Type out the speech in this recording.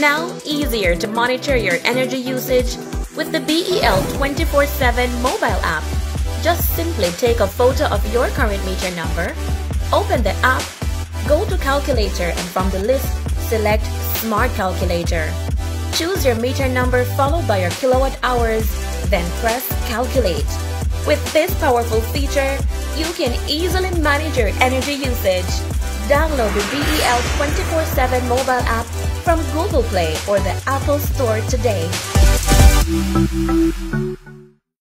Now easier to monitor your energy usage with the BEL 24-7 mobile app. Just simply take a photo of your current meter number, open the app, go to calculator and from the list, select Smart Calculator. Choose your meter number followed by your kilowatt hours, then press Calculate. With this powerful feature, you can easily manage your energy usage. Download the BEL 24-7 mobile app from Google Play or the Apple Store today.